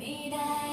ไม่ได้